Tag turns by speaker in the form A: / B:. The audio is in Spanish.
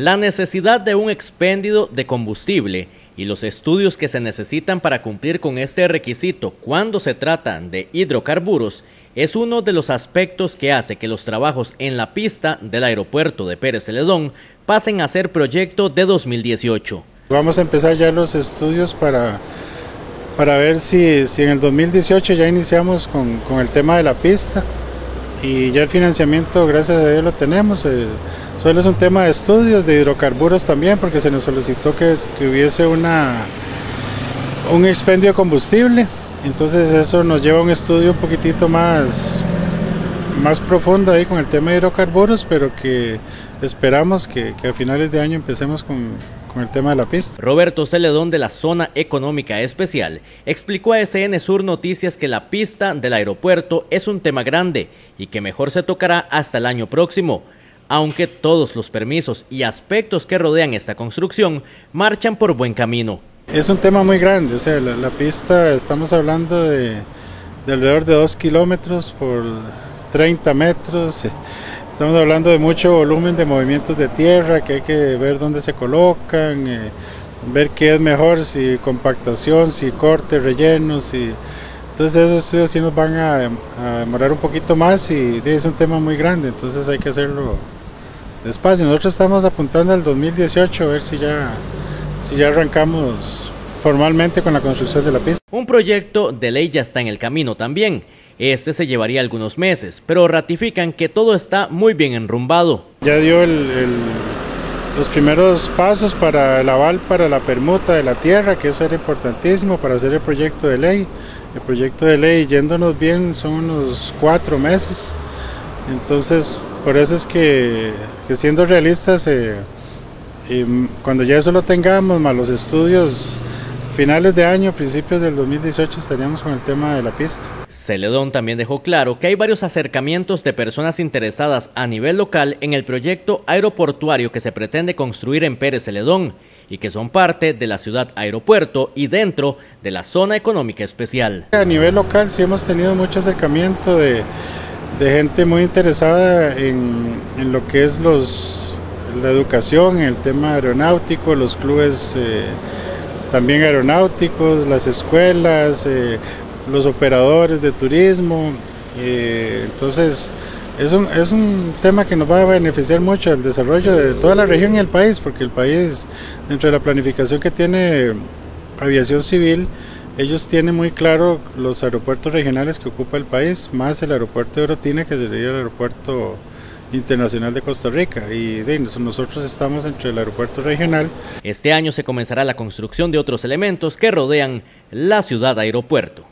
A: La necesidad de un expendio de combustible y los estudios que se necesitan para cumplir con este requisito cuando se trata de hidrocarburos es uno de los aspectos que hace que los trabajos en la pista del aeropuerto de Pérez Celedón pasen a ser proyecto de 2018.
B: Vamos a empezar ya los estudios para, para ver si, si en el 2018 ya iniciamos con, con, el tema de la pista y ya el financiamiento, gracias a Dios, lo tenemos. Eh, Solo es un tema de estudios, de hidrocarburos también, porque se nos solicitó que, hubiese una, un expendio de combustible. Entonces eso nos lleva a un estudio un poquitito más, más profundo ahí con el tema de hidrocarburos, pero que esperamos que, que a finales de año empecemos con, con el tema de la pista.
A: Roberto Celedón de la Zona Económica Especial explicó a SN Sur Noticias que la pista del aeropuerto es un tema grande y que mejor se tocará hasta el año próximo aunque todos los permisos y aspectos que rodean esta construcción marchan por buen camino.
B: Es un tema muy grande, o sea, la, pista estamos hablando de, alrededor de 2 kilómetros por 30 metros, estamos hablando de mucho volumen de movimientos de tierra que hay que ver dónde se colocan, eh, ver qué es mejor, si compactación, si corte, relleno, si... Entonces esos estudios sí nos van a, a demorar un poquito más y es un tema muy grande, entonces hay que hacerlo despacio. Nosotros estamos apuntando al 2018 a ver si ya, si ya arrancamos formalmente con la construcción de la pista.
A: Un proyecto de ley ya está en el camino también. Este se llevaría algunos meses, pero ratifican que todo está muy bien enrumbado.
B: Ya dio los primeros pasos para el aval para la permuta de la tierra, que eso era importantísimo para hacer el proyecto de ley. El proyecto de ley, yéndonos bien, son unos cuatro meses. Entonces, por eso es que, siendo realistas, eh, cuando ya eso lo tengamos, más los estudios finales de año, principios del 2018, estaríamos con el tema de la pista.
A: Celedón también dejó claro que hay varios acercamientos de personas interesadas a nivel local en el proyecto aeroportuario que se pretende construir en Pérez Celedón y que son parte de la ciudad aeropuerto y dentro de la zona económica especial.
B: A nivel local sí hemos tenido mucho acercamiento de de gente muy interesada en, lo que es los, la educación, el tema aeronáutico, los clubes eh, también aeronáuticos, las escuelas, eh, los operadores de turismo. Eh, entonces, es un, es un tema que nos va a beneficiar mucho el desarrollo de toda la región y el país, porque el país, dentro de la planificación que tiene aviación civil, ellos tienen muy claro los aeropuertos regionales que ocupa el país, más el aeropuerto de Orotina, que sería el aeropuerto internacional de Costa Rica y nosotros estamos entre el aeropuerto regional.
A: Este año se comenzará la construcción de otros elementos que rodean la ciudad aeropuerto.